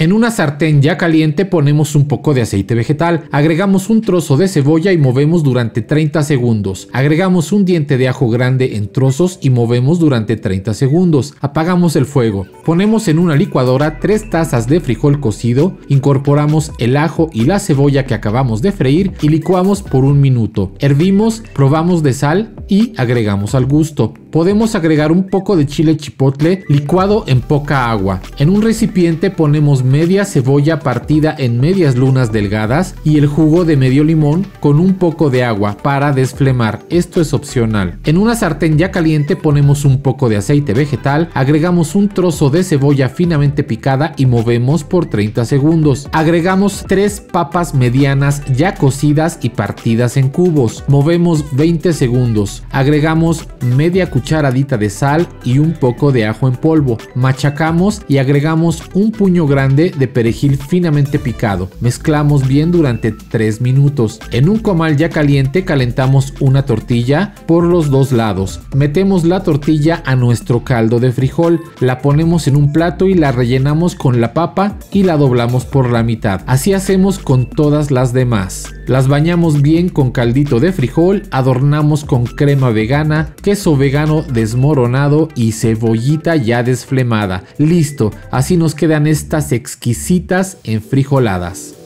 in una sartén ya caliente ponemos un poco de aceite vegetal, agregamos un trozo de cebolla y movemos durante 30 segundos. Agregamos un diente de ajo grande en trozos y movemos durante 30 segundos. Apagamos el fuego. Ponemos en una licuadora 3 tazas de frijol cocido, incorporamos el ajo y la cebolla que acabamos de freír y licuamos por un minuto. Hervimos, probamos de sal y agregamos al gusto. Podemos agregar un poco de chile chipotle licuado en poca agua. En un recipiente ponemos media cebolla partida en medias lunas delgadas y el jugo de medio limón con un poco de agua para desflemar. Esto es opcional. En una sartén ya caliente ponemos un poco de aceite vegetal, agregamos un trozo de cebolla finamente picada y movemos por 30 segundos. Agregamos tres papas medianas ya cocidas y partidas en cubos. Movemos 20 segundos. Agregamos media cucharadita de sal y un poco de ajo en polvo. Machacamos y agregamos un puño grande de perejil finamente picado. Mezclamos bien durante 3 minutos. En un comal ya caliente calentamos una tortilla por los dos lados. Metemos la tortilla a nuestro caldo de frijol, la ponemos en un plato y la rellenamos con la papa y la doblamos por la mitad. Así hacemos con todas las demás. Las bañamos bien con caldito de frijol, adornamos con crema vegana, queso vegano desmoronado y cebollita ya desflemada. Listo, así nos quedan estas exquisitas enfrijoladas.